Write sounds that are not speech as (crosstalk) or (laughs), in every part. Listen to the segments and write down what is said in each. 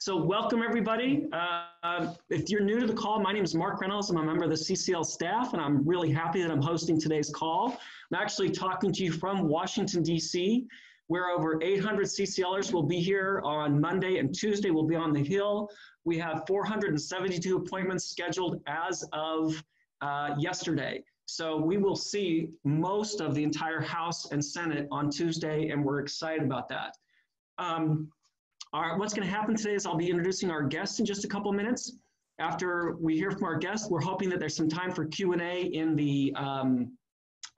So welcome everybody. Uh, if you're new to the call, my name is Mark Reynolds. I'm a member of the CCL staff and I'm really happy that I'm hosting today's call. I'm actually talking to you from Washington, DC, where over 800 CCLers will be here on Monday and Tuesday. We'll be on the Hill. We have 472 appointments scheduled as of uh, yesterday. So we will see most of the entire House and Senate on Tuesday, and we're excited about that. Um, our, what's going to happen today is I'll be introducing our guests in just a couple minutes. After we hear from our guests, we're hoping that there's some time for Q&A in the um,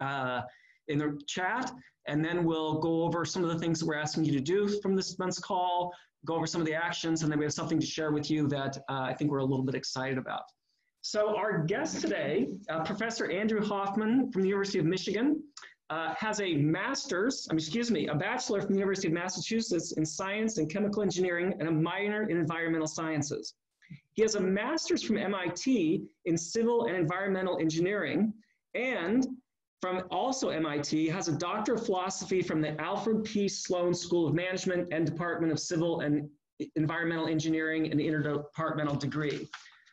uh, in the chat, and then we'll go over some of the things that we're asking you to do from this month's call, go over some of the actions, and then we have something to share with you that uh, I think we're a little bit excited about. So our guest today, uh, Professor Andrew Hoffman from the University of Michigan, uh, has a master's, um, excuse me, a bachelor from the University of Massachusetts in science and chemical engineering and a minor in environmental sciences. He has a master's from MIT in civil and environmental engineering and from also MIT has a doctor of philosophy from the Alfred P. Sloan School of Management and Department of Civil and Environmental Engineering and interdepartmental degree.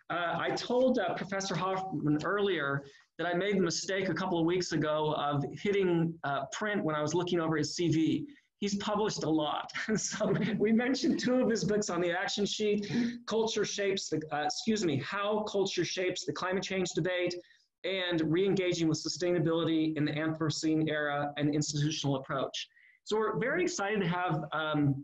Uh, I told uh, Professor Hoffman earlier that I made the mistake a couple of weeks ago of hitting uh, print when I was looking over his CV. He's published a lot. (laughs) so we mentioned two of his books on the action sheet, Culture Shapes, the, uh, excuse me, How Culture Shapes the Climate Change Debate, and Re-engaging with Sustainability in the Anthropocene Era and Institutional Approach. So we're very excited to have um,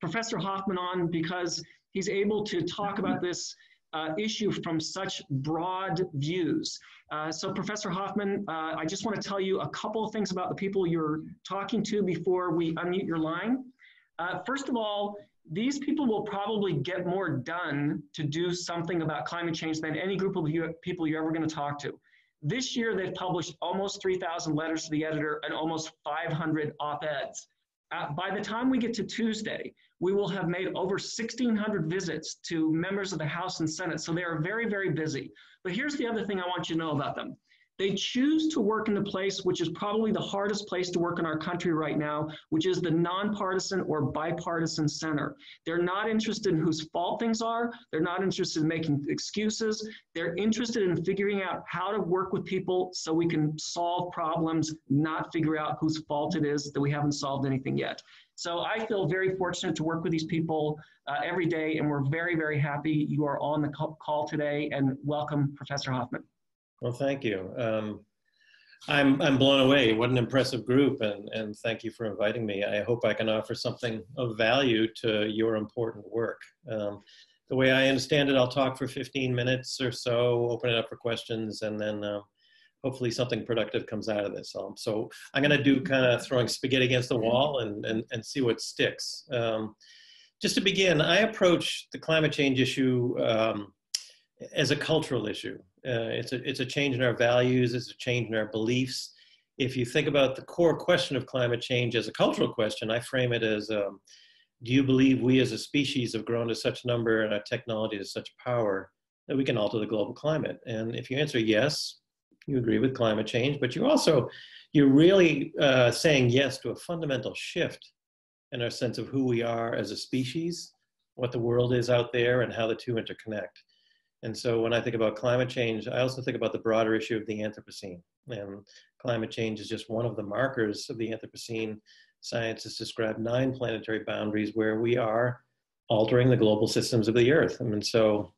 Professor Hoffman on because he's able to talk about this uh, issue from such broad views. Uh, so Professor Hoffman, uh, I just want to tell you a couple of things about the people you're talking to before we unmute your line. Uh, first of all, these people will probably get more done to do something about climate change than any group of you, people you're ever going to talk to. This year, they've published almost 3,000 letters to the editor and almost 500 op-eds. Uh, by the time we get to Tuesday, we will have made over 1,600 visits to members of the House and Senate. So they are very, very busy. But here's the other thing I want you to know about them. They choose to work in the place which is probably the hardest place to work in our country right now, which is the nonpartisan or bipartisan center. They're not interested in whose fault things are. They're not interested in making excuses. They're interested in figuring out how to work with people so we can solve problems, not figure out whose fault it is that we haven't solved anything yet. So I feel very fortunate to work with these people uh, every day, and we're very, very happy you are on the call today. And welcome, Professor Hoffman. Well, thank you. Um, I'm, I'm blown away. What an impressive group, and, and thank you for inviting me. I hope I can offer something of value to your important work. Um, the way I understand it, I'll talk for 15 minutes or so, open it up for questions, and then uh, hopefully something productive comes out of this. Um, so I'm going to do kind of throwing spaghetti against the wall and, and, and see what sticks. Um, just to begin, I approach the climate change issue um, as a cultural issue. Uh, it's, a, it's a change in our values, it's a change in our beliefs. If you think about the core question of climate change as a cultural question, I frame it as um, do you believe we as a species have grown to such number and our technology to such power that we can alter the global climate? And if you answer yes, you agree with climate change, but you also, you're really uh, saying yes to a fundamental shift in our sense of who we are as a species, what the world is out there, and how the two interconnect. And so when I think about climate change, I also think about the broader issue of the Anthropocene. And climate change is just one of the markers of the Anthropocene. Scientists describe nine planetary boundaries where we are altering the global systems of the Earth. I mean, so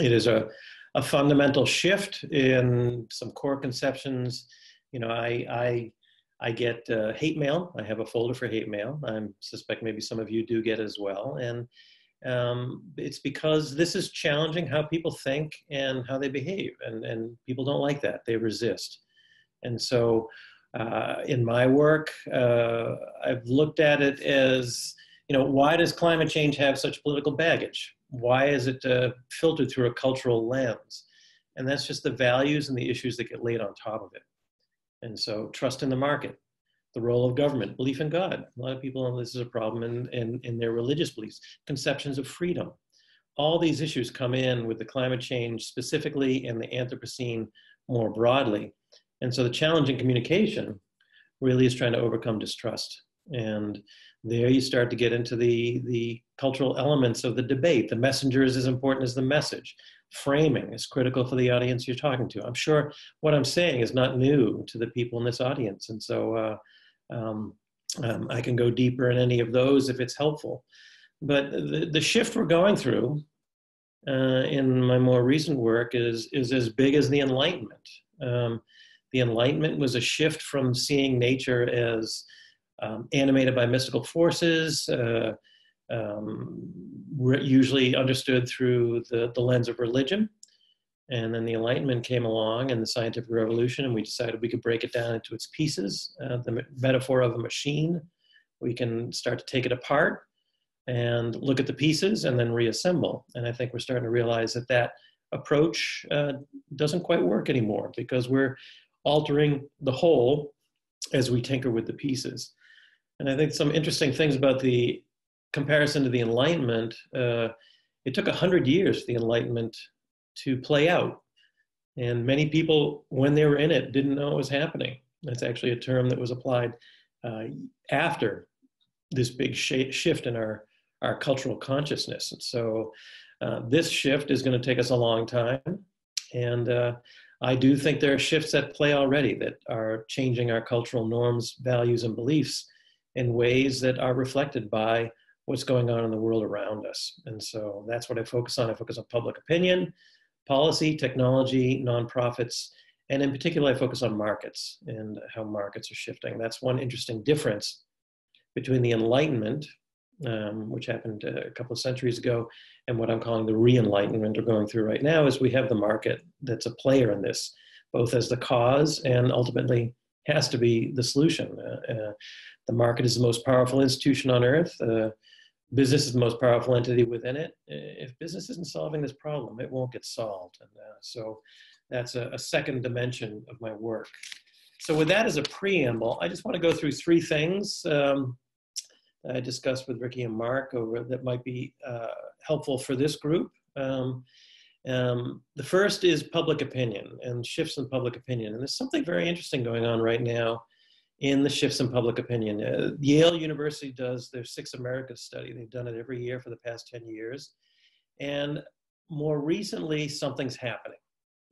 it is a, a fundamental shift in some core conceptions. You know, I, I, I get uh, hate mail. I have a folder for hate mail. I suspect maybe some of you do get as well. And um, it's because this is challenging how people think and how they behave. And, and people don't like that. They resist. And so uh, in my work, uh, I've looked at it as, you know, why does climate change have such political baggage? why is it uh, filtered through a cultural lens? And that's just the values and the issues that get laid on top of it. And so trust in the market, the role of government, belief in God. A lot of people know this is a problem in, in, in their religious beliefs, conceptions of freedom. All these issues come in with the climate change specifically and the Anthropocene more broadly. And so the challenge in communication really is trying to overcome distrust And there you start to get into the, the cultural elements of the debate. The messenger is as important as the message. Framing is critical for the audience you're talking to. I'm sure what I'm saying is not new to the people in this audience. And so uh, um, um, I can go deeper in any of those if it's helpful. But the, the shift we're going through uh, in my more recent work is, is as big as the Enlightenment. Um, the Enlightenment was a shift from seeing nature as um, animated by mystical forces, uh, um, usually understood through the, the lens of religion. And then the Enlightenment came along and the scientific revolution, and we decided we could break it down into its pieces. Uh, the metaphor of a machine, we can start to take it apart and look at the pieces and then reassemble. And I think we're starting to realize that that approach uh, doesn't quite work anymore because we're altering the whole as we tinker with the pieces. And I think some interesting things about the comparison to the Enlightenment, uh, it took 100 years for the Enlightenment to play out. And many people, when they were in it, didn't know it was happening. That's actually a term that was applied uh, after this big sh- shift in our, our cultural consciousness. And so uh, this shift is going to take us a long time. And uh, I do think there are shifts at play already that are changing our cultural norms, values, and beliefs in ways that are reflected by what's going on in the world around us. And so that's what I focus on. I focus on public opinion, policy, technology, nonprofits, and in particular, I focus on markets and how markets are shifting. That's one interesting difference between the Enlightenment, um, which happened a couple of centuries ago, and what I'm calling the re-enlightenment we're going through right now is we have the market that's a player in this, both as the cause and ultimately has to be the solution. Uh, uh, the market is the most powerful institution on earth. Uh, business is the most powerful entity within it. If business isn't solving this problem, it won't get solved. And uh, so that's a, a, second dimension of my work. So with that as a preamble, I just want to go through three things um, I discussed with Ricky and Mark over that might be uh, helpful for this group. Um, um, the first is public opinion and shifts in public opinion. And there's something very interesting going on right now in the shifts in public opinion. Uh, Yale University does their Six Americas study. They've done it every year for the past 10 years. And more recently, something's happening.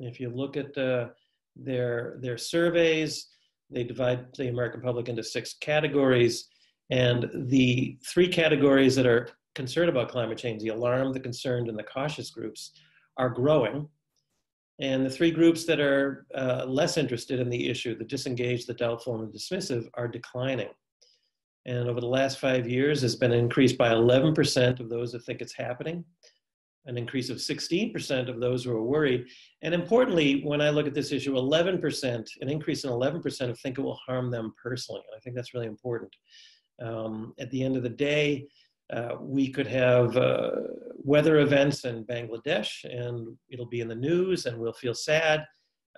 If you look at uh, their, their surveys, they divide the American public into six categories. And the three categories that are concerned about climate change, the alarmed, the concerned, and the cautious groups, are growing. And the three groups that are uh, less interested in the issue, the disengaged, the doubtful, and the dismissive, are declining. And over the last five years, there's been increased by 11% of those that think it's happening, an increase of 16% of those who are worried. And importantly, when I look at this issue, 11%, an increase in 11% of think it will harm them personally. And I think that's really important. Um, at the end of the day, uh, we could have uh, weather events in Bangladesh and it'll be in the news and we'll feel sad,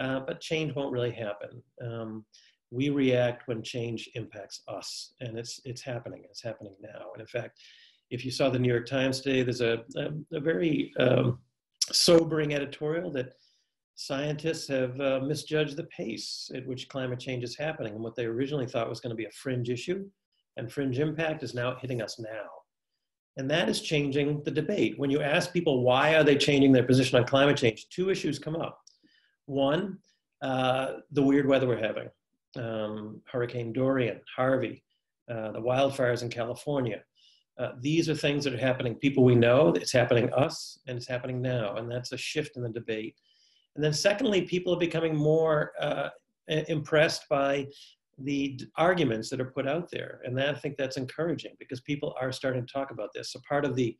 uh, but change won't really happen. Um, we react when change impacts us and it's, it's happening, it's happening now. And in fact, if you saw the New York Times today, there's a, a, a very um, sobering editorial that scientists have uh, misjudged the pace at which climate change is happening and what they originally thought was going to be a fringe issue and fringe impact is now hitting us now and that is changing the debate. When you ask people why are they changing their position on climate change, two issues come up. One, uh, the weird weather we're having, um, Hurricane Dorian, Harvey, uh, the wildfires in California. Uh, these are things that are happening. People we know, it's happening us, and it's happening now, and that's a shift in the debate. And then secondly, people are becoming more uh, impressed by the arguments that are put out there. And I think that's encouraging because people are starting to talk about this. So part of the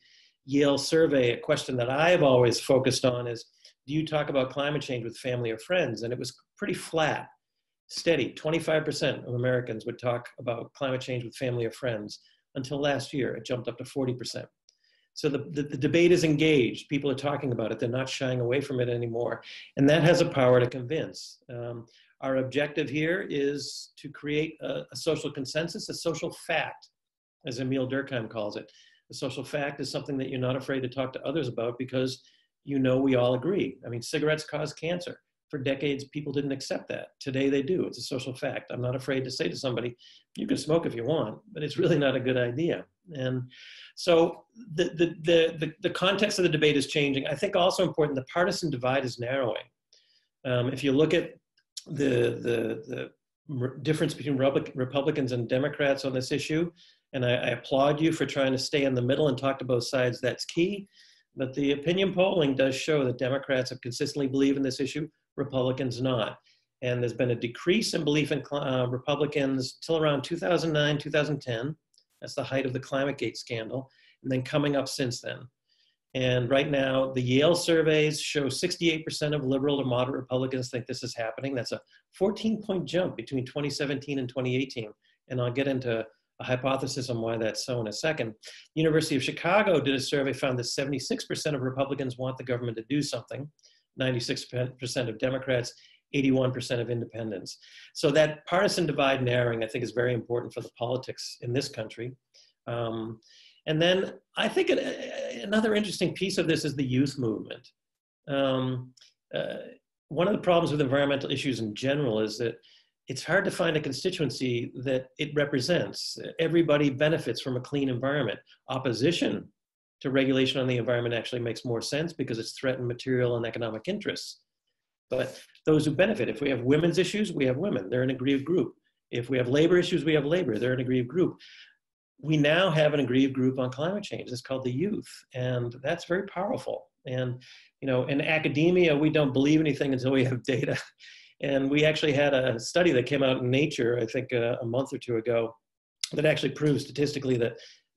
Yale survey, a question that I've always focused on is, do you talk about climate change with family or friends? And it was pretty flat, steady. 25% of Americans would talk about climate change with family or friends. Until last year, it jumped up to 40%. So the, the, the, debate is engaged. People are talking about it. They're not shying away from it anymore. And that has a power to convince. Um, our objective here is to create a, a social consensus, a social fact, as Emile Durkheim calls it. A social fact is something that you're not afraid to talk to others about because you know we all agree. I mean, cigarettes cause cancer. for decades, people didn't accept that. Today they do. It's a social fact. I'm not afraid to say to somebody, you can smoke if you want, but it's really not a good idea. And so the, the, the, the, the context of the debate is changing. I think also important, the partisan divide is narrowing. Um, if you look at the, the, the difference between Republicans and Democrats on this issue, and I, I applaud you for trying to stay in the middle and talk to both sides, that's key. But the opinion polling does show that Democrats have consistently believed in this issue, Republicans not. And there's been a decrease in belief in uh, Republicans till around 2009, 2010. That's the height of the ClimateGate scandal, and then coming up since then. And right now, the Yale surveys show 68% of liberal to moderate Republicans think this is happening. That's a 14 point jump between 2017 and 2018. And I'll get into a hypothesis on why that's so in a second. University of Chicago did a survey, found that 76% of Republicans want the government to do something, 96% of Democrats, 81% of independents. So that partisan divide narrowing, I think, is very important for the politics in this country. Um, and then I think it, another interesting piece of this is the youth movement. Um, uh, one of the problems with environmental issues in general is that it's hard to find a constituency that it represents. Everybody benefits from a clean environment. Opposition to regulation on the environment actually makes more sense because it's threatened material and economic interests. But those who benefit, if we have women's issues, we have women, they're an aggrieved group. If we have labor issues, we have labor, they're an aggrieved group. We now have an aggrieved group on climate change. It's called the youth, and that's very powerful. And you know, in academia, we don't believe anything until we have (laughs) data. And we actually had a study that came out in Nature, I think uh, a month or two ago, that actually proves statistically that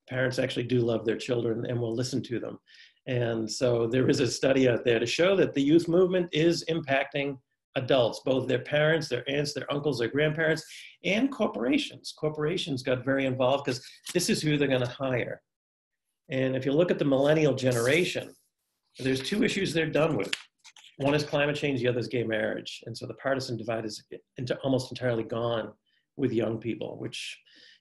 parents actually do love their children and will listen to them. And so there is a study out there to show that the youth movement is impacting adults, both their parents, their aunts, their uncles, their grandparents, and corporations. Corporations got very involved because this is who they're going to hire. And if you look at the millennial generation, there's two issues they're done with. One is climate change, the other is gay marriage. And so the partisan divide is into almost entirely gone with young people, which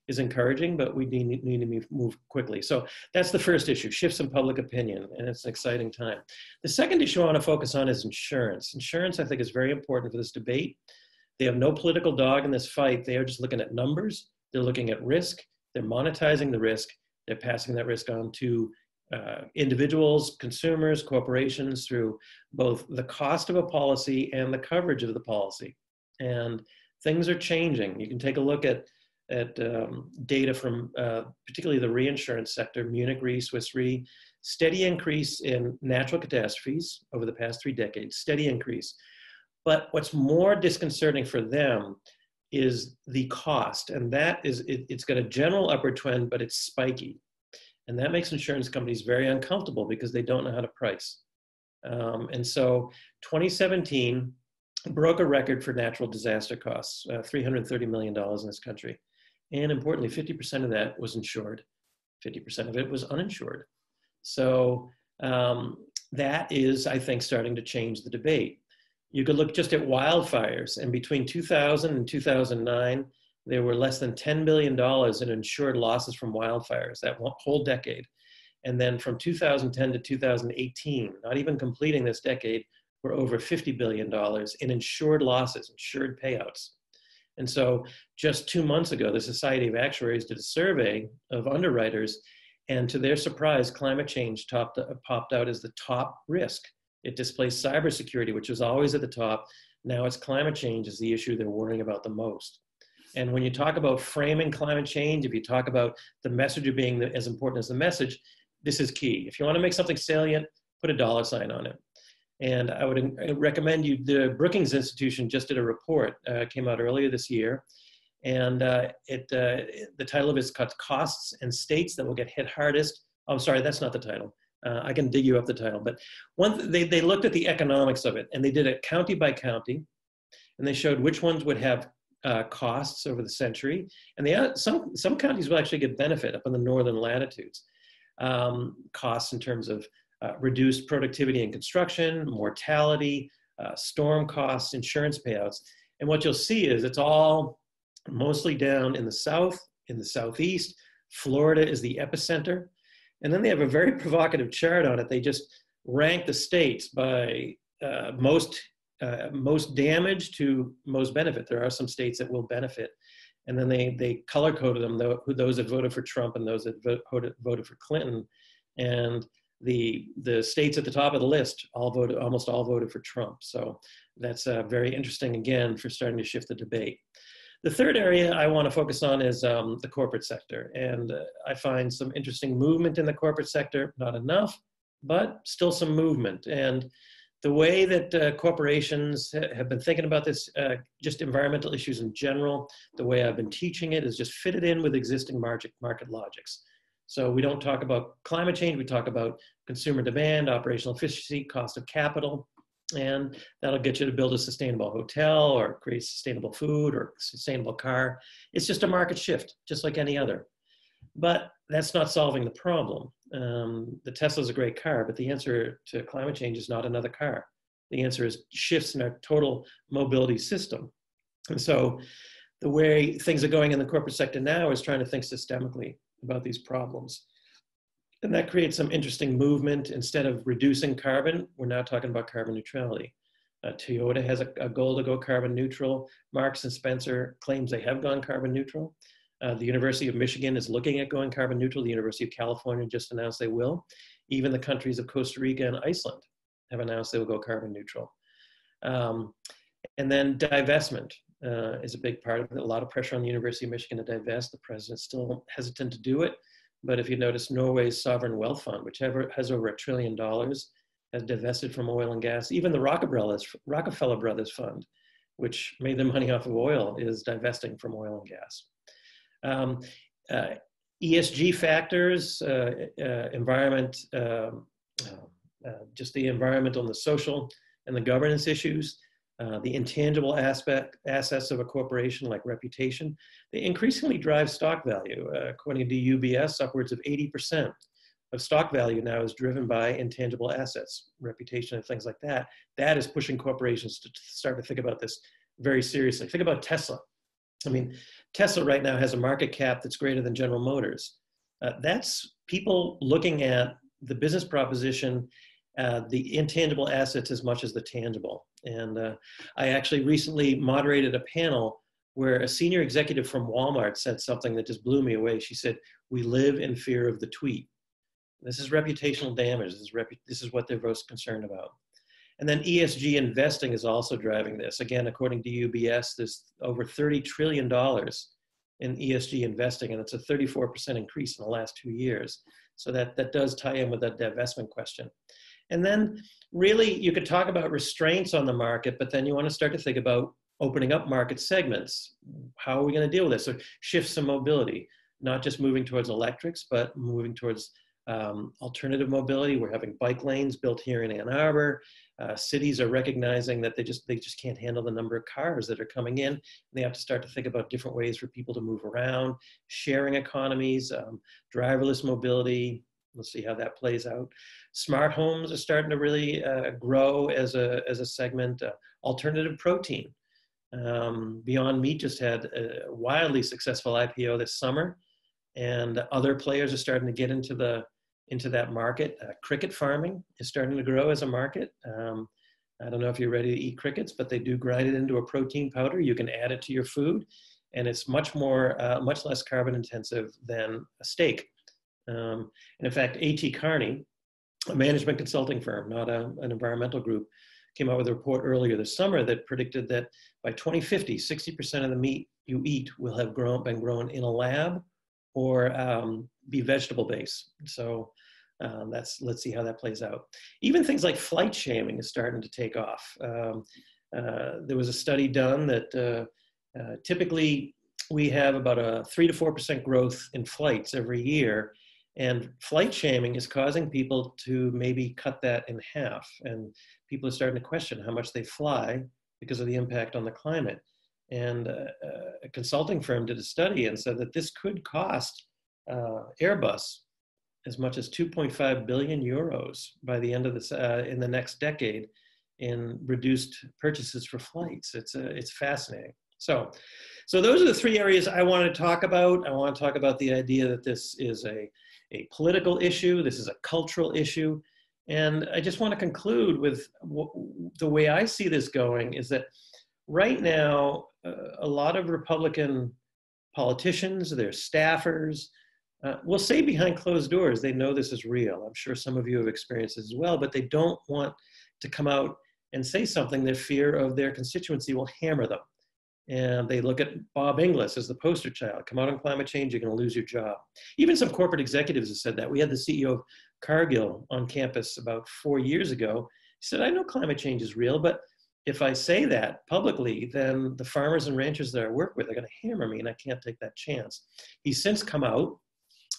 is encouraging, but we need, need to move quickly. So that's the first issue, shifts in public opinion, and it's an exciting time. The second issue I want to focus on is insurance. Insurance, I think, is very important for this debate. They have no political dog in this fight. They are just looking at numbers. They're looking at risk. They're monetizing the risk. They're passing that risk on to uh, individuals, consumers, corporations through both the cost of a policy and the coverage of the policy. And things are changing. You can take a look at, at um, data from uh, particularly the reinsurance sector, Munich Re, Swiss Re, steady increase in natural catastrophes over the past three decades, steady increase. But what's more disconcerting for them is the cost. And that is, it, it's got a general upward trend, but it's spiky. And that makes insurance companies very uncomfortable because they don't know how to price. Um, and so 2017 broke a record for natural disaster costs, uh, $330 million in this country. And importantly, 50% of that was insured, 50% of it was uninsured. So um, that is, I think, starting to change the debate. You could look just at wildfires, and between 2000 and 2009, there were less than $10 billion in insured losses from wildfires that whole decade. And then from 2010 to 2018, not even completing this decade, were over $50 billion in insured losses, insured payouts. And so just two months ago, the Society of Actuaries did a survey of underwriters, and to their surprise, climate change topped, popped out as the top risk. It displaced cybersecurity, which was always at the top. Now it's climate change is the issue they're worrying about the most. And when you talk about framing climate change, if you talk about the message being as important as the message, this is key. If you want to make something salient, put a dollar sign on it. And I would recommend you, the Brookings Institution just did a report, uh, came out earlier this year. And uh, it, uh, the title of it is Costs and States That Will Get Hit Hardest. Oh, I'm sorry, that's not the title. Uh, I can dig you up the title. But one, they, they looked at the economics of it and they did it county by county. And they showed which ones would have uh, costs over the century, and the, some some counties will actually get benefit up in the northern latitudes. Um, costs in terms of uh, reduced productivity in construction, mortality, uh, storm costs, insurance payouts, and what you'll see is it's all mostly down in the south, in the southeast. Florida is the epicenter, and then they have a very (laughs) provocative chart on it. They just rank the states by uh, most uh, most damage to most benefit. There are some states that will benefit. And then they, they color coded them, those that voted for Trump and those that voted, voted for Clinton. And the, the states at the top of the list all voted, almost all voted for Trump. So that's uh, very interesting again for starting to shift the debate. The third area I want to focus on is um, the corporate sector. And uh, I find some interesting movement in the corporate sector, not enough, but still some movement. And the way that uh, corporations ha have been thinking about this, uh, just environmental issues in general, the way I've been teaching it is just fit it in with existing market, market logics. So we don't talk about climate change, we talk about consumer demand, operational efficiency, cost of capital, and that'll get you to build a sustainable hotel or create sustainable food or sustainable car. It's just a market shift, just like any other. But that's not solving the problem. Um, the Tesla's a great car, but the answer to climate change is not another car. The answer is shifts in our total mobility system. And so the way things are going in the corporate sector now is trying to think systemically about these problems. And that creates some interesting movement. Instead of reducing carbon, we're now talking about carbon neutrality. Uh, Toyota has a, a, goal to go carbon neutral. Marks and Spencer claims they have gone carbon neutral. Uh, the University of Michigan is looking at going carbon neutral. The University of California just announced they will. Even the countries of Costa Rica and Iceland have announced they will go carbon neutral. Um, and then divestment uh, is a big part of it. A lot of pressure on the University of Michigan to divest. The president's still hesitant to do it. But if you notice, Norway's sovereign wealth fund, which has over a trillion dollars, has divested from oil and gas. Even the Rockefeller Brothers Fund, which made their money off of oil, is divesting from oil and gas. Um, uh, ESG factors, uh, uh, environment, um, uh, uh, just the environmental and the social and the governance issues, uh, the intangible aspect assets of a corporation like reputation, they increasingly drive stock value. Uh, according to UBS, upwards of 80% of stock value now is driven by intangible assets, reputation and things like that. That is pushing corporations to start to think about this very seriously. Think about Tesla. I mean, Tesla right now has a market cap that's greater than General Motors. Uh, that's people looking at the business proposition uh, the intangible assets as much as the tangible. And uh, I actually recently moderated a panel where a senior executive from Walmart said something that just blew me away. She said, "We live in fear of the tweet." This is reputational damage. This is, repu- this is what they're most concerned about. And then ESG investing is also driving this. Again, according to UBS, there's over $30 trillion in ESG investing, and it's a 34% increase in the last two years. So that, that does tie in with that divestment question. And then really you could talk about restraints on the market, but then you want to start to think about opening up market segments. How are we going to deal with this? So shifts in mobility, not just moving towards electrics, but moving towards um, alternative mobility. We're having bike lanes built here in Ann Arbor. Uh, cities are recognizing that they just they just can't handle the number of cars that are coming in. and They have to start to think about different ways for people to move around, sharing economies, um, driverless mobility, We'll see how that plays out. Smart homes are starting to really uh, grow as a, as a segment. Uh, alternative protein. Um, Beyond Meat just had a wildly successful IPO this summer, and other players are starting to get into the into that market. Uh, cricket farming is starting to grow as a market. Um, I don't know if you're ready to eat crickets, but they do grind it into a protein powder. You can add it to your food, and it's much more, uh, much less carbon intensive than a steak. Um, and in fact, A.T. Kearney, a management consulting firm, not a, an environmental group, came out with a report earlier this summer that predicted that by 2050, 60% of the meat you eat will have grown, been grown in a lab or um, be vegetable based. So um, that's let's see how that plays out. Even things like flight shaming is starting to take off. Um, uh, there was a study done that uh, uh, typically we have about a three to four percent growth in flights every year, and flight shaming is causing people to maybe cut that in half. And people are starting to question how much they fly because of the impact on the climate. And uh, a consulting firm did a study and said that this could cost uh, Airbus as much as 2.5 billion euros by the end of this, uh, in the next decade in reduced purchases for flights. It's, uh, it's fascinating. So, so those are the three areas I want to talk about. I want to talk about the idea that this is a a political issue, this is a cultural issue, And I just want to conclude with the way I see this going is that right now, uh, a lot of Republican politicians, their staffers, uh, will say behind closed doors they know this is real. I'm sure some of you have experienced this as well, but they don't want to come out and say something their fear of their constituency will hammer them. And they look at Bob Inglis as the poster child. Come out on climate change, you're going to lose your job. Even some corporate executives have said that. We had the CEO of Cargill on campus about four years ago. He said, I know climate change is real, but if I say that publicly, then the farmers and ranchers that I work with are going to hammer me, and I can't take that chance. He's since come out.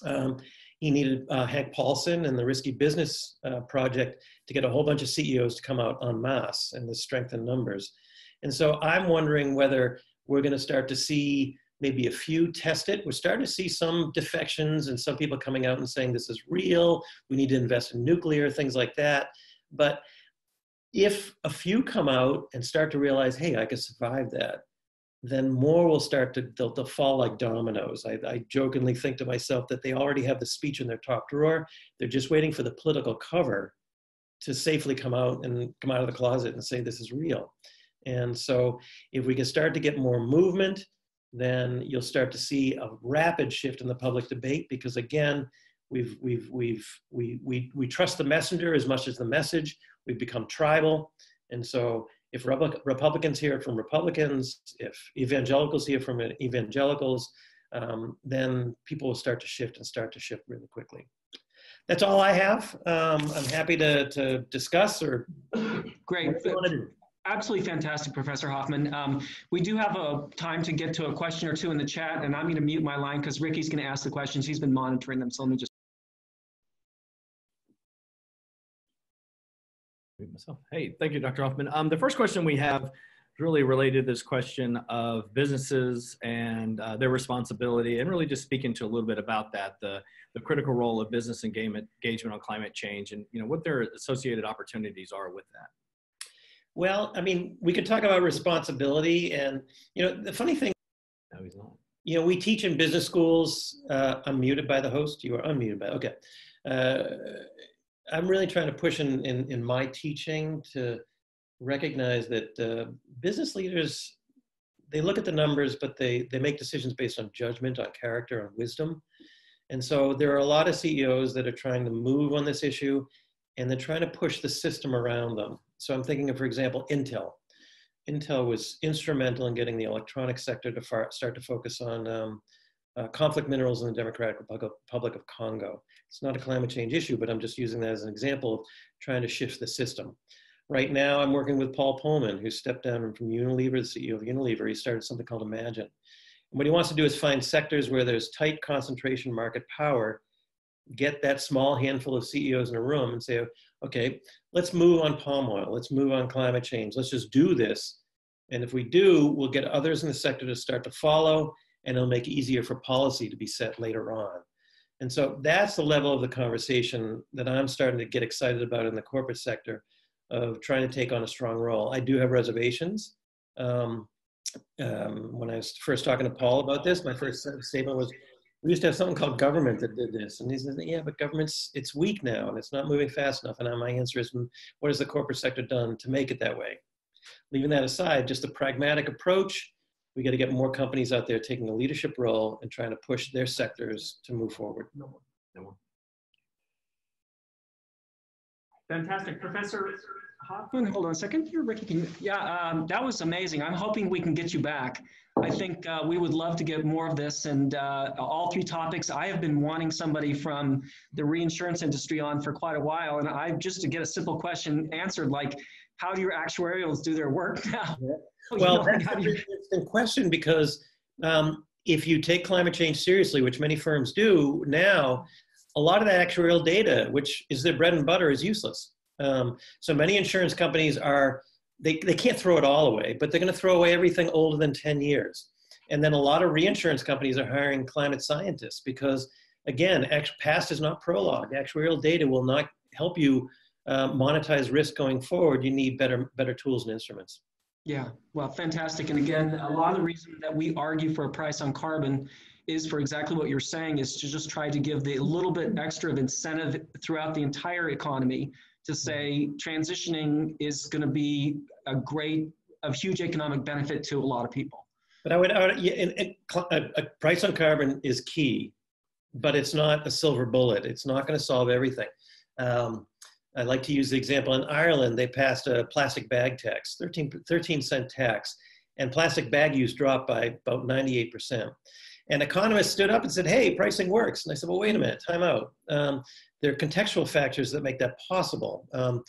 Um, he needed uh, Hank Paulson and the Risky Business uh, Project to get a whole bunch of CEOs to come out en masse and the strength in numbers. And so I'm wondering whether we're going to start to see maybe a few test it. We're starting to see some defections and some people coming out and saying this is real. We need to invest in nuclear, things like that. But if a few come out and start to realize, hey, I can survive that, then more will start to they'll, they'll fall like dominoes. I, I, jokingly think to myself that they already have the speech in their top drawer. They're just waiting for the political cover to safely come out and come out of the closet and say this is real. And so if we can start to get more movement, then you'll start to see a rapid shift in the public debate because again, we've, we've, we've, we, we, we trust the messenger as much as the message. We've become tribal. And so if Republicans hear it from Republicans, if evangelicals hear from evangelicals, um, then people will start to shift and start to shift really quickly. That's all I have. Um, I'm happy to, to discuss or. Great. Absolutely fantastic, Professor Hoffman. Um, we do have a time to get to a question or two in the chat, and I'm going to mute my line because Ricky's going to ask the questions. He's been monitoring them, so let me just. myself. Hey, thank you, Dr. Hoffman. Um, the first question we have is really related to this question of businesses and uh, their responsibility, and really just speaking to a little bit about that, the, the critical role of business engagement, engagement on climate change, and you know what their associated opportunities are with that. Well, I mean, we could talk about responsibility, and you know, the funny thing. No, he's not. You know, we teach in business schools. Uh, I'm muted by the host. You are unmuted by. Okay. Uh, I'm really trying to push in, in, in my teaching to recognize that uh, business leaders they look at the numbers, but they they make decisions based on judgment, on character, on wisdom. And so there are a lot of CEOs that are trying to move on this issue, and they're trying to push the system around them. So I'm thinking of, for example, Intel. Intel was instrumental in getting the electronic sector to far, start to focus on um, uh, conflict minerals in the Democratic Republic of Congo. It's not a climate change issue, but I'm just using that as an example of trying to shift the system. Right now, I'm working with Paul Polman, who stepped down from Unilever, the CEO of Unilever. He started something called Imagine. And what he wants to do is find sectors where there's tight concentration market power, get that small handful of CEOs in a room and say, okay, let's move on palm oil, let's move on climate change, let's just do this. And if we do, we'll get others in the sector to start to follow, and it'll make it easier for policy to be set later on. And so that's the level of the conversation that I'm starting to get excited about in the corporate sector of trying to take on a strong role. I do have reservations. Um, um, when I was first talking to Paul about this, my first statement was, we used to have something called government that did this. And he says, yeah, but government's, it's weak now and it's not moving fast enough. And my answer is, mm, what has the corporate sector done to make it that way? Leaving that aside, just a pragmatic approach. We got to get more companies out there taking a leadership role and trying to push their sectors to move forward. No more. No more. Fantastic. Professor Hoffman, hold on a second here, Ricky. Can you, yeah, um, that was amazing. I'm hoping we can get you back. I think uh, we would love to get more of this and uh, all three topics. I have been wanting somebody from the reinsurance industry on for quite a while, and I just to get a simple question answered, like, how do your actuarials do their work (laughs) now? Yeah. Well, that's an interesting question because um, if you take climate change seriously, which many firms do now, a lot of that actuarial data, which is their bread and butter, is useless. Um, so many insurance companies are, they, they can't throw it all away, but they're going to throw away everything older than 10 years. And then a lot of reinsurance companies are hiring climate scientists because, again, past is not prologue. Actuarial data will not help you uh, monetize risk going forward. You need better, better tools and instruments. Yeah, well, fantastic. And again, a lot of the reason that we argue for a price on carbon is for exactly what you're saying is to just try to give the little bit extra of incentive throughout the entire economy to say transitioning is going to be a great, a huge economic benefit to a lot of people. But I would, I would yeah, and, and, a, a price on carbon is key, but it's not a silver bullet. It's not going to solve everything. Um, I like to use the example in Ireland, they passed a plastic bag tax, 13, 13 cent tax, and plastic bag use dropped by about 98%. And economists stood up and said, hey, pricing works. And I said, well, wait a minute, time out. Um, there are contextual factors that make that possible. Um,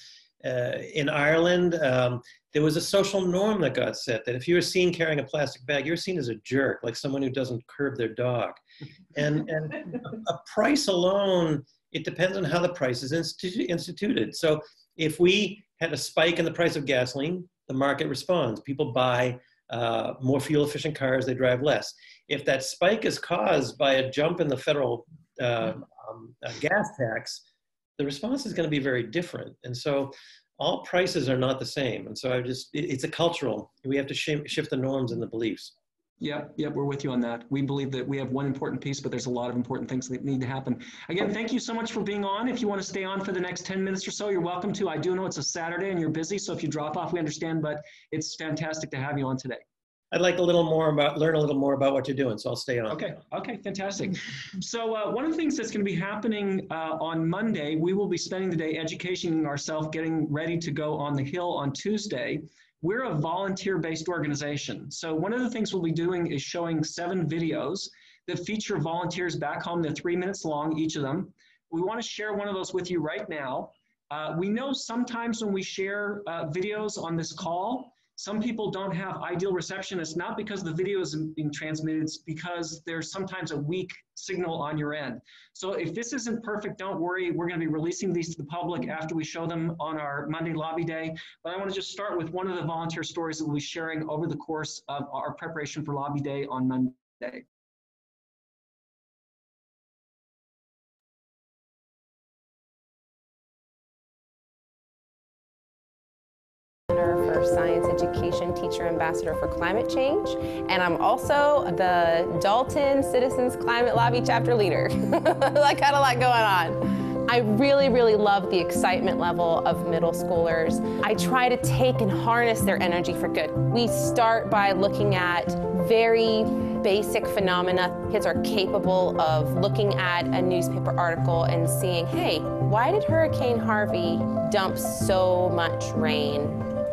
uh, in Ireland, um, there was a social norm that got set that if you were seen carrying a plastic bag, you're seen as a jerk, like someone who doesn't curb their dog. And, (laughs) and a price alone, it depends on how the price is institu instituted. So if we had a spike in the price of gasoline, the market responds. People buy uh, more fuel efficient cars, they drive less. If that spike is caused by a jump in the federal uh, um, uh, gas tax, the response is going to be very different. And so all prices are not the same. And so I just, it, it's a cultural, we have to sh shift the norms and the beliefs. Yeah, yep, we're with you on that. We believe that we have one important piece, but there's a lot of important things that need to happen. Again, thank you so much for being on. If you want to stay on for the next 10 minutes or so, you're welcome to. I do know it's a Saturday and you're busy, so if you drop off, we understand, but it's fantastic to have you on today. I'd like a little more about, learn a little more about what you're doing, so I'll stay on. Okay, okay, fantastic. So uh, one of the things that's going to be happening uh, on Monday, we will be spending the day educating ourselves, getting ready to go on the Hill on Tuesday. We're a volunteer-based organization. So one of the things we'll be doing is showing seven videos that feature volunteers back home. They're three minutes long, each of them. We want to share one of those with you right now. Uh, we know sometimes when we share uh, videos on this call, some people don't have ideal reception. It's not because the video is being transmitted, it's because there's sometimes a weak signal on your end. So if this isn't perfect, don't worry. We're going to be releasing these to the public after we show them on our Monday lobby day. But I want to just start with one of the volunteer stories that we'll be sharing over the course of our preparation for lobby day on Monday. Science Education Teacher Ambassador for Climate Change, and I'm also the Dalton Citizens Climate Lobby Chapter Leader. I got a lot going on. I really, really love the excitement level of middle schoolers. I try to take and harness their energy for good. We start by looking at very basic phenomena. Kids are capable of looking at a newspaper article and seeing, hey, why did Hurricane Harvey dump so much rain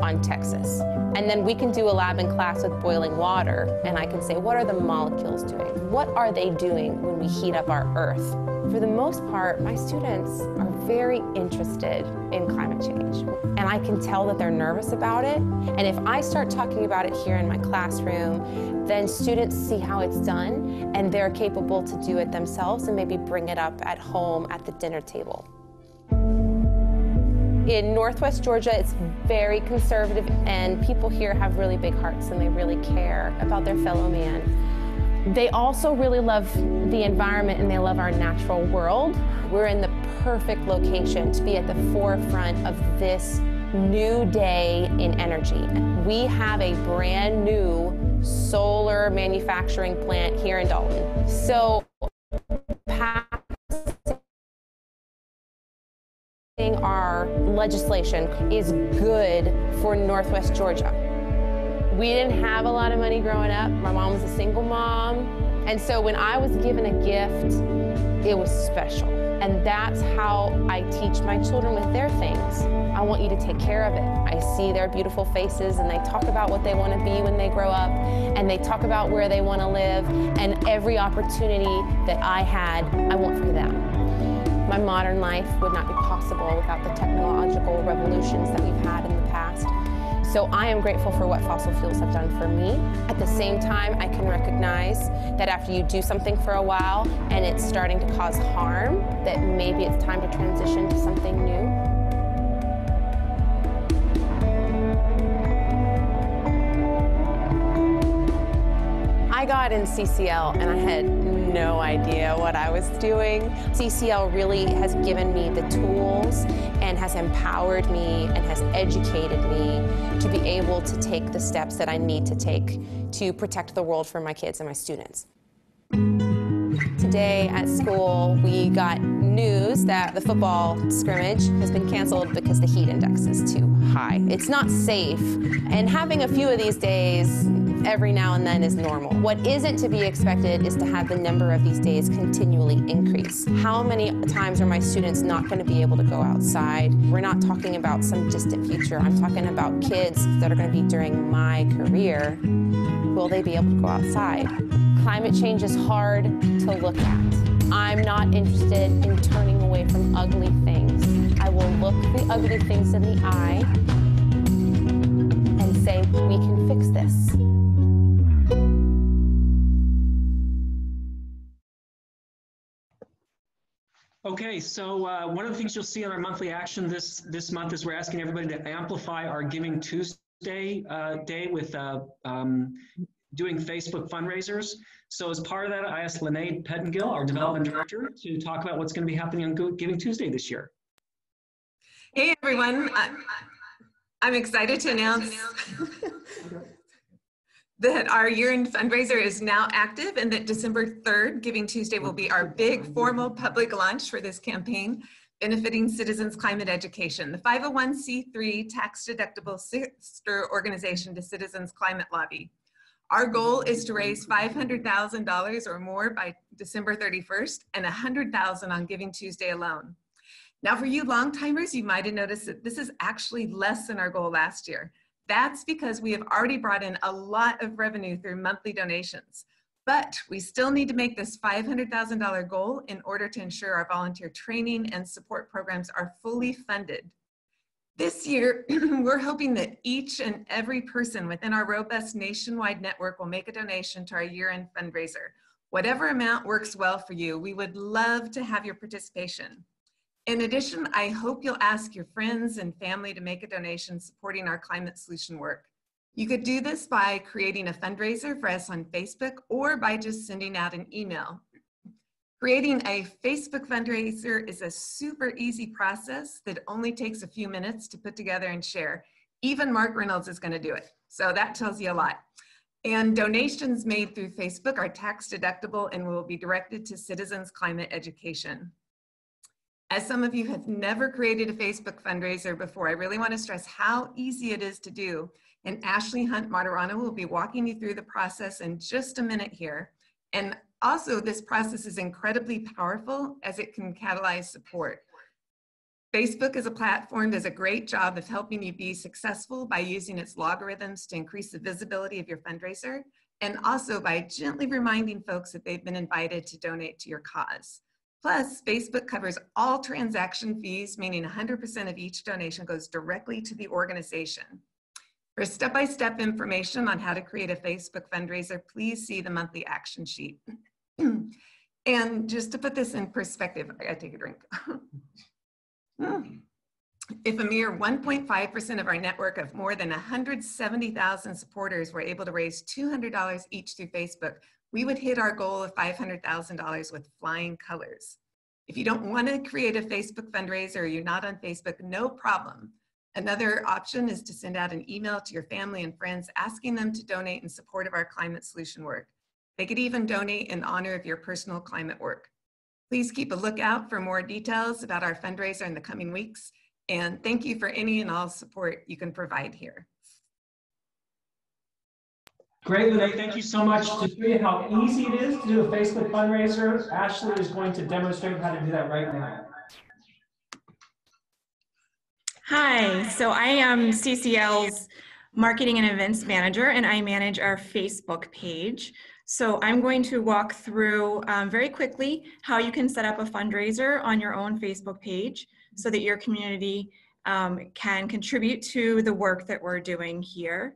on Texas. And then we can do a lab in class with boiling water, and I can say, what are the molecules doing? What are they doing when we heat up our Earth? For the most part, my students are very interested in climate change, and I can tell that they're nervous about it. And if I start talking about it here in my classroom, then students see how it's done, and they're capable to do it themselves and maybe bring it up at home at the dinner table. In Northwest Georgia, it's very conservative, and people here have really big hearts and they really care about their fellow man. They also really love the environment and they love our natural world. We're in the perfect location to be at the forefront of this new day in energy. We have a brand new solar manufacturing plant here in Dalton. So our legislation is good for Northwest Georgia. We didn't have a lot of money growing up. My mom was a single mom. And so when I was given a gift, it was special. And that's how I teach my children with their things. I want you to take care of it. I see their beautiful faces and they talk about what they want to be when they grow up and they talk about where they want to live. And every opportunity that I had, I want for them. My modern life would not be possible without the technological revolutions that we've had in the past. So I am grateful for what fossil fuels have done for me. At the same time, I can recognize that after you do something for a while and it's starting to cause harm, that maybe it's time to transition to something new. I got in CCL and I had no idea what I was doing. CCL really has given me the tools and has empowered me and has educated me to be able to take the steps that I need to take to protect the world for my kids and my students. Today at school, we got news that the football scrimmage has been canceled because the heat index is too high. It's not safe. And having a few of these days every now and then is normal. What isn't to be expected is to have the number of these days continually increase. How many times are my students not going to be able to go outside? We're not talking about some distant future. I'm talking about kids that are going to be during my career. Will they be able to go outside? Climate change is hard to look at. I'm not interested in turning away from ugly things. I will look the ugly things in the eye say, we can fix this. Okay, so uh, one of the things you'll see on our monthly action this this month is we're asking everybody to amplify our Giving Tuesday uh, day with uh, um, doing Facebook fundraisers. So as part of that, I asked Lene Pettengill, our development director, to talk about what's going to be happening on Giving Tuesday this year. Hey everyone, I'm excited to announce (laughs) that our year-end fundraiser is now active and that December 3rd, Giving Tuesday, will be our big formal public launch for this campaign benefiting citizens climate education, the 501c3 tax-deductible sister organization to Citizens Climate Lobby. Our goal is to raise $500,000 or more by December 31st and 100,000 on Giving Tuesday alone. Now for you long timers, you might have noticed that this is actually less than our goal last year. That's because we have already brought in a lot of revenue through monthly donations. But we still need to make this $500,000 goal in order to ensure our volunteer training and support programs are fully funded. This year, (clears throat) we're hoping that each and every person within our robust nationwide network will make a donation to our year-end fundraiser. Whatever amount works well for you, we would love to have your participation. In addition, I hope you'll ask your friends and family to make a donation supporting our climate solution work. You could do this by creating a fundraiser for us on Facebook or by just sending out an email. Creating a Facebook fundraiser is a super easy process that only takes a few minutes to put together and share. Even Mark Reynolds is gonna do it. So that tells you a lot. And donations made through Facebook are tax deductible and will be directed to citizens climate education. As some of you have never created a Facebook fundraiser before, I really want to stress how easy it is to do. And Ashley Hunt Martirano will be walking you through the process in just a minute here. And also, this process is incredibly powerful as it can catalyze support. Facebook as a platform does a great job of helping you be successful by using its logarithms to increase the visibility of your fundraiser and also by gently reminding folks that they've been invited to donate to your cause. Plus, Facebook covers all transaction fees, meaning 100% of each donation goes directly to the organization. For step-by-step -step information on how to create a Facebook fundraiser, please see the monthly action sheet. (clears throat) and just to put this in perspective, I gotta take a drink. (clears throat) if a mere 1.5% of our network of more than 170,000 supporters were able to raise $200 each through Facebook, we would hit our goal of $500,000 with flying colors. If you don't want to create a Facebook fundraiser or you're not on Facebook, no problem. Another option is to send out an email to your family and friends asking them to donate in support of our climate solution work. They could even donate in honor of your personal climate work. Please keep a lookout for more details about our fundraiser in the coming weeks. And thank you for any and all support you can provide here. Great, Lene, thank you so much. To show you how easy it is to do a Facebook fundraiser, Ashley is going to demonstrate how to do that right now. Hi, so I am CCL's marketing and events manager and I manage our Facebook page. So I'm going to walk through um, very quickly how you can set up a fundraiser on your own Facebook page so that your community um, can contribute to the work that we're doing here.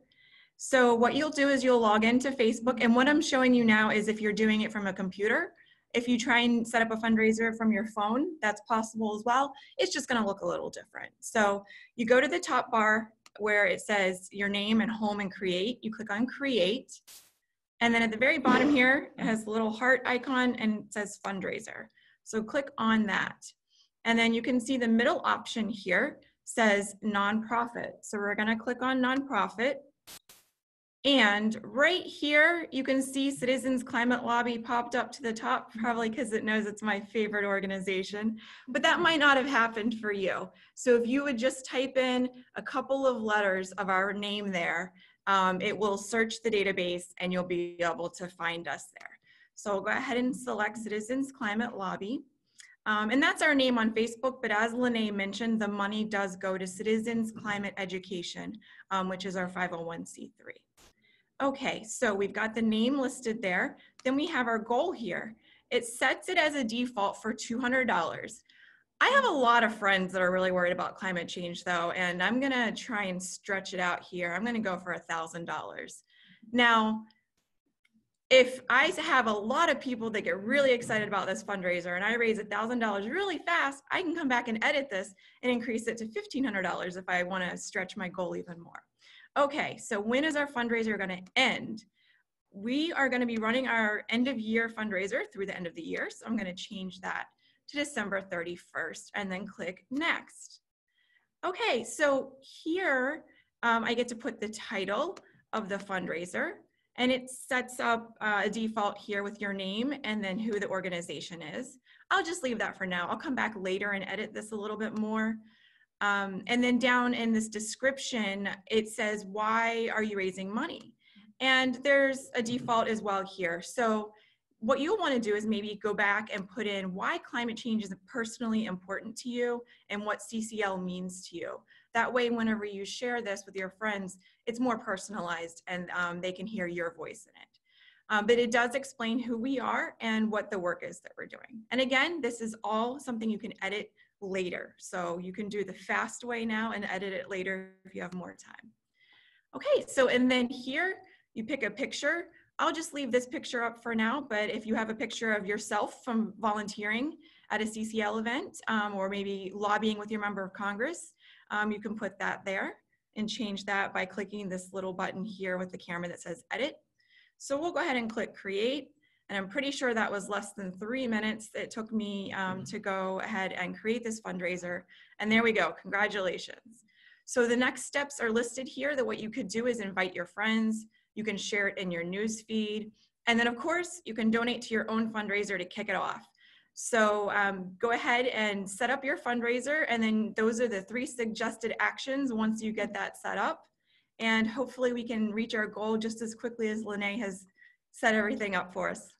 So what you'll do is you'll log into Facebook and what I'm showing you now is if you're doing it from a computer. If you try and set up a fundraiser from your phone, that's possible as well. It's just gonna look a little different. So you go to the top bar where it says your name and home and create. You click on create. And then at the very bottom here, it has a little heart icon and it says fundraiser. So click on that. And then you can see the middle option here says nonprofit. So we're gonna click on nonprofit And right here, you can see Citizens Climate Lobby popped up to the top, probably because it knows it's my favorite organization, but that might not have happened for you. So if you would just type in a couple of letters of our name there, um, it will search the database and you'll be able to find us there. So will go ahead and select Citizens Climate Lobby. Um, and that's our name on Facebook, but as Lene mentioned, the money does go to Citizens Climate Education, um, which is our 501c3. Okay, so we've got the name listed there. Then we have our goal here. It sets it as a default for $200. I have a lot of friends that are really worried about climate change though, and I'm gonna try and stretch it out here. I'm gonna go for $1,000. Now, if I have a lot of people that get really excited about this fundraiser and I raise $1,000 really fast, I can come back and edit this and increase it to $1,500 if I wanna stretch my goal even more. Okay, so when is our fundraiser going to end? We are going to be running our end of year fundraiser through the end of the year. So I'm going to change that to December 31st and then click next. Okay, so here um, I get to put the title of the fundraiser and it sets up uh, a default here with your name and then who the organization is. I'll just leave that for now. I'll come back later and edit this a little bit more. Um, and then down in this description, it says, why are you raising money? And there's a default as well here. So what you'll want to do is maybe go back and put in why climate change is personally important to you and what CCL means to you. That way, whenever you share this with your friends, it's more personalized and um, they can hear your voice in it. Um, but it does explain who we are and what the work is that we're doing. And again, this is all something you can edit later. So you can do the fast way now and edit it later if you have more time. Okay, so and then here you pick a picture. I'll just leave this picture up for now, but if you have a picture of yourself from volunteering at a CCL event um, or maybe lobbying with your member of Congress, um, you can put that there and change that by clicking this little button here with the camera that says edit. So we'll go ahead and click create and I'm pretty sure that was less than three minutes it took me um, mm-hmm. to go ahead and create this fundraiser. And there we go, congratulations. So the next steps are listed here that what you could do is invite your friends, you can share it in your news feed, and then of course you can donate to your own fundraiser to kick it off. So um, go ahead and set up your fundraiser and then those are the three suggested actions once you get that set up. And hopefully we can reach our goal just as quickly as Lene has set everything up for us.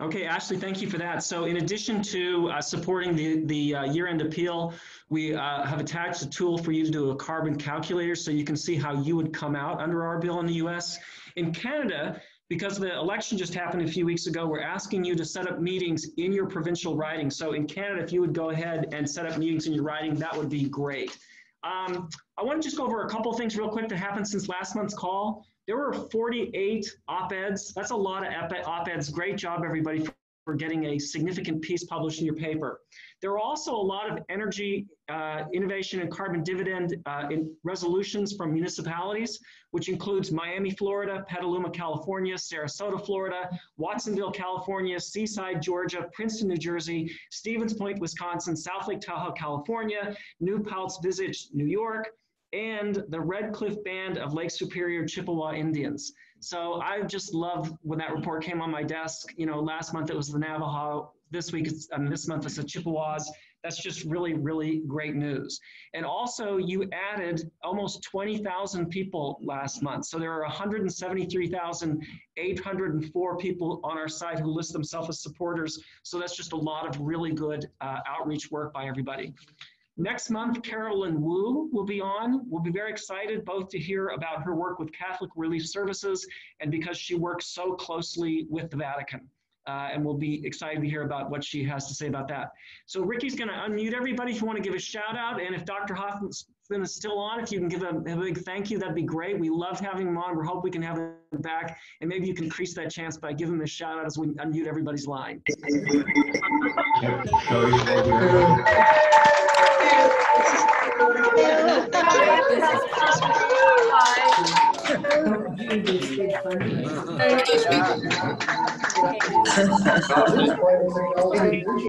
Okay, Ashley, thank you for that. So in addition to uh, supporting the, the uh, year-end appeal, we uh, have attached a tool for you to do a carbon calculator so you can see how you would come out under our bill in the US. In Canada, because the election just happened a few weeks ago, we're asking you to set up meetings in your provincial riding. So in Canada, if you would go ahead and set up meetings in your riding, that would be great. Um, I want to just go over a couple things real quick that happened since last month's call. There were 48 op-eds. That's a lot of op-eds. Great job, everybody, for getting a significant piece published in your paper. There are also a lot of energy uh, innovation and carbon dividend uh, resolutions from municipalities, which includes Miami, Florida, Petaluma, California, Sarasota, Florida, Watsonville, California, Seaside, Georgia, Princeton, New Jersey, Stevens Point, Wisconsin, South Lake Tahoe, California, New Paltz Village, New York, and the Red Cliff Band of Lake Superior Chippewa Indians. So I just love when that report came on my desk. You know, last month it was the Navajo. This week, it's, um, this month it's the Chippewas. That's just really, really great news. And also, you added almost 20,000 people last month. So there are 173,804 people on our site who list themselves as supporters. So that's just a lot of really good uh, outreach work by everybody. Next month, Carolyn Woo will be on. We'll be very excited both to hear about her work with Catholic Relief Services and because she works so closely with the Vatican. Uh, and we'll be excited to hear about what she has to say about that. So Ricky's going to unmute everybody if you want to give a shout out. And if Dr. Hoffman is still on, if you can give a, a, big thank you, that'd be great. We love having him on. We hope we can have him back. And maybe you can increase that chance by giving him a shout out as we unmute everybody's line.